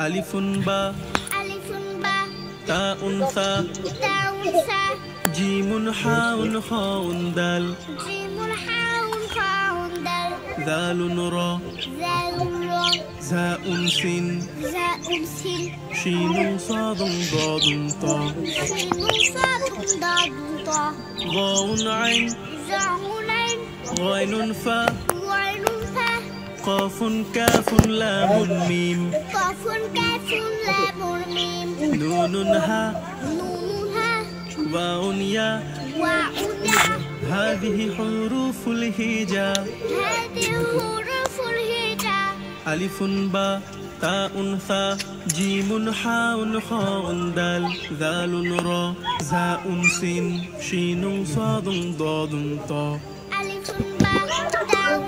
ألف باء ألف باء تاء ثاء تاء ثاء جيم حاء خاء دال. جيم حاء خاء دال. ذال را. ذال را. زاء سين. زاء سين. شين صاد ضاد طاء شين صاد ضاد طاء ظاء عين. ظاء عين. غين فاء قاف كاف لام ميم قاف كاف لام ميم نون هاء نون هاء واو ياء هذه حروف الهجاء هذه حروف الهجاء ألف باء تاء ثاء جيم حاء خاء دال ذال را زاء سين شين صاد ضاد طاء ألف باء تاء